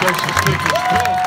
Gracious you